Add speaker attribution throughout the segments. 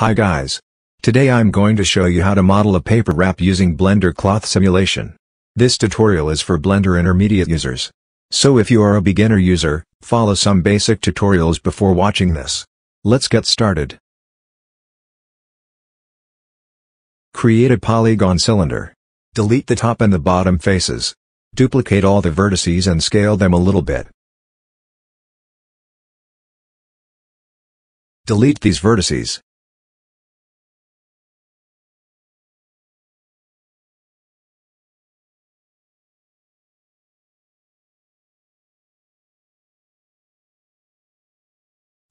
Speaker 1: Hi guys. Today I'm going to show you how to model a paper wrap using Blender Cloth Simulation. This tutorial is for Blender Intermediate users. So if you are a beginner user, follow some basic tutorials before watching this. Let's get started. Create a polygon cylinder. Delete the top and the bottom faces. Duplicate all the vertices and scale them a little bit. Delete these vertices.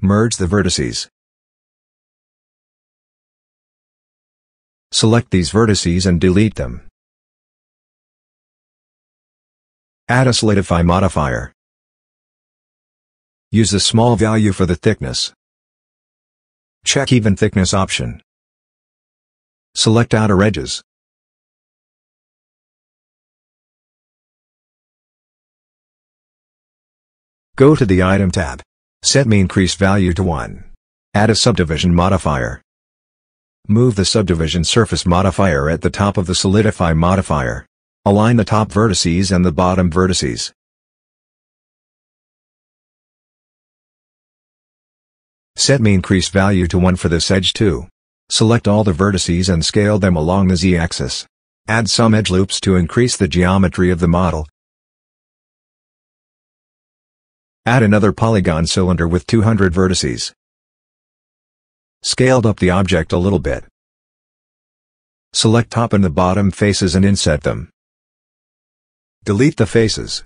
Speaker 1: Merge the vertices. Select these vertices and delete them. Add a solidify modifier. Use a small value for the thickness. Check even thickness option. Select outer edges. Go to the Item tab. Set mean crease value to 1. Add a subdivision modifier. Move the subdivision surface modifier at the top of the solidify modifier. Align the top vertices and the bottom vertices. Set mean crease value to 1 for this edge too. Select all the vertices and scale them along the z-axis. Add some edge loops to increase the geometry of the model, Add another polygon cylinder with 200 vertices. Scaled up the object a little bit. Select top and the bottom faces and inset them. Delete the faces.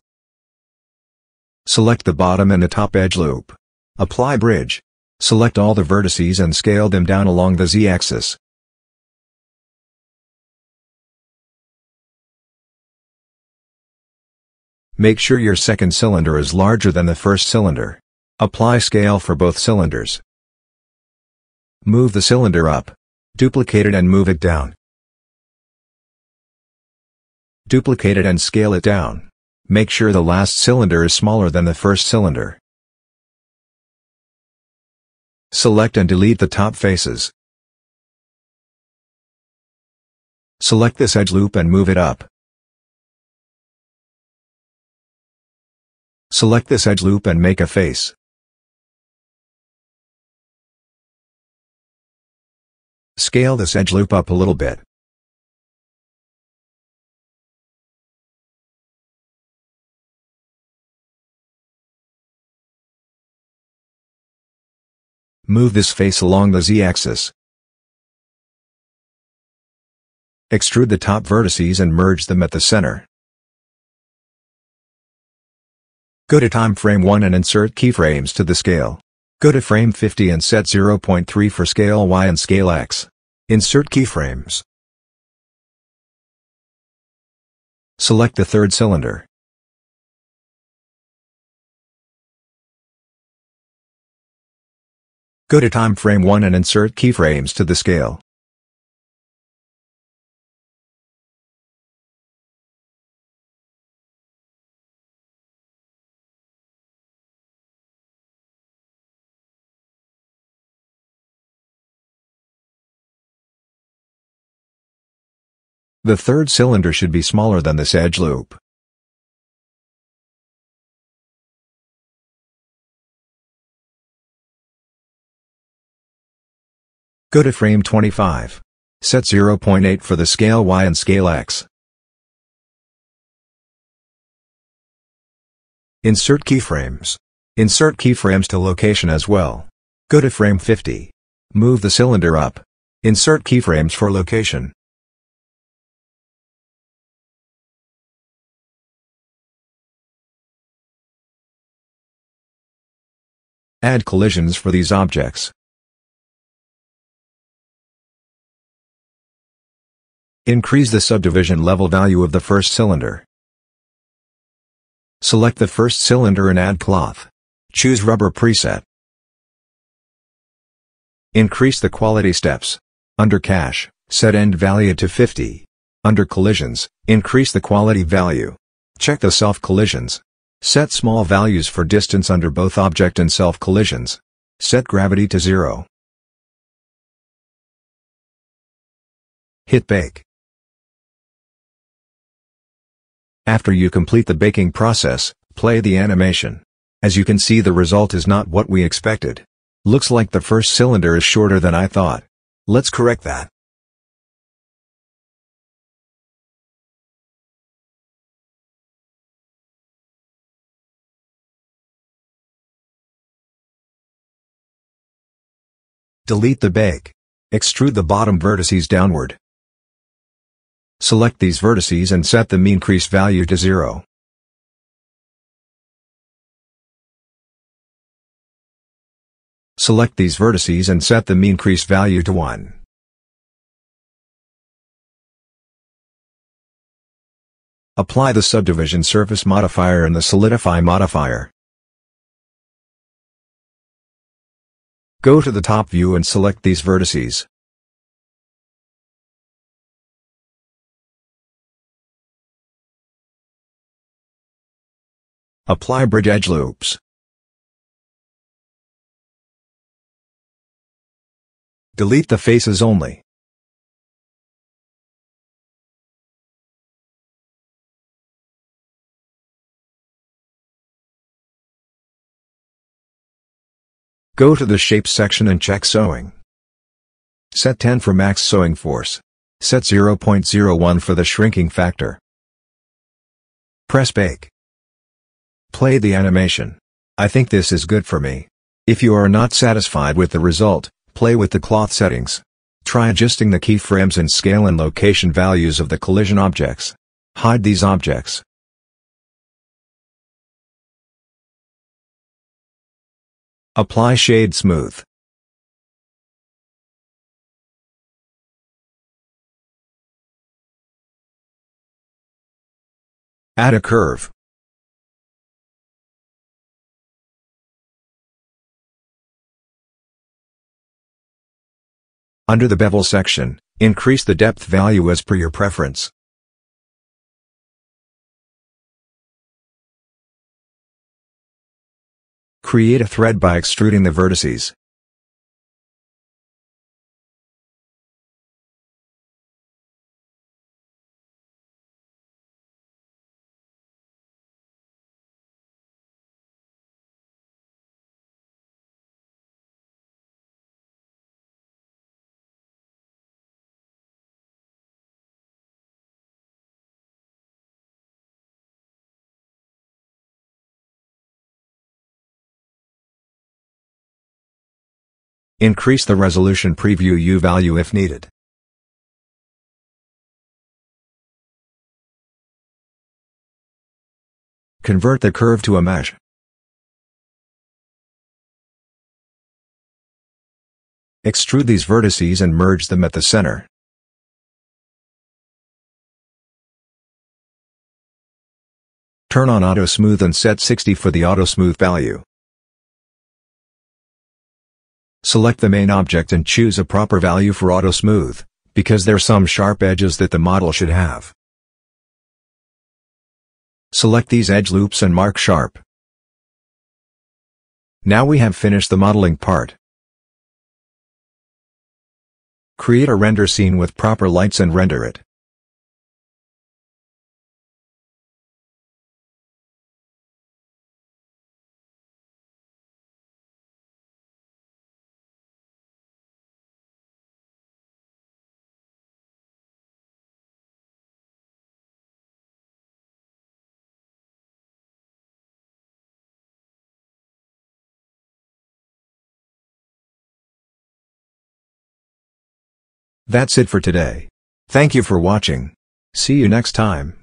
Speaker 1: Select the bottom and the top edge loop. Apply bridge. Select all the vertices and scale them down along the z-axis. Make sure your second cylinder is larger than the first cylinder. Apply scale for both cylinders. Move the cylinder up. Duplicate it and move it down. Duplicate it and scale it down. Make sure the last cylinder is smaller than the first cylinder. Select and delete the top faces. Select this edge loop and move it up. Select this edge loop and make a face. Scale this edge loop up a little bit. Move this face along the z-axis. Extrude the top vertices and merge them at the center. Go to time frame 1 and insert keyframes to the scale. Go to frame 50 and set 0.3 for scale Y and scale X. Insert keyframes. Select the third cylinder. Go to time frame 1 and insert keyframes to the scale. The third cylinder should be smaller than this edge loop. Go to frame 25. Set 0.8 for the scale Y and scale X. Insert keyframes. Insert keyframes to location as well. Go to frame 50. Move the cylinder up. Insert keyframes for location. Add collisions for these objects. Increase the subdivision level value of the first cylinder. Select the first cylinder and add cloth. Choose rubber preset. Increase the quality steps. Under cache, set end value to 50. Under collisions, increase the quality value. Check the soft collisions. Set small values for distance under both object and self collisions. Set gravity to zero. Hit bake. After you complete the baking process, play the animation. As you can see the result is not what we expected. Looks like the first cylinder is shorter than I thought. Let's correct that. Delete the bake. Extrude the bottom vertices downward. Select these vertices and set the mean crease value to 0. Select these vertices and set the mean crease value to 1. Apply the subdivision surface modifier and the solidify modifier. Go to the top view and select these vertices. Apply bridge edge loops. Delete the faces only. Go to the Shape section and check Sewing. Set 10 for max sewing force. Set 0.01 for the shrinking factor. Press Bake. Play the animation. I think this is good for me. If you are not satisfied with the result, play with the cloth settings. Try adjusting the keyframes and scale and location values of the collision objects. Hide these objects. Apply shade smooth. Add a curve. Under the bevel section, increase the depth value as per your preference. Create a thread by extruding the vertices. Increase the resolution preview U value if needed. Convert the curve to a mesh. Extrude these vertices and merge them at the center. Turn on Auto Smooth and set 60 for the Auto Smooth value. Select the main object and choose a proper value for Auto Smooth, because there's some sharp edges that the model should have. Select these edge loops and mark sharp. Now we have finished the modeling part. Create a render scene with proper lights and render it. That's it for today. Thank you for watching. See you next time.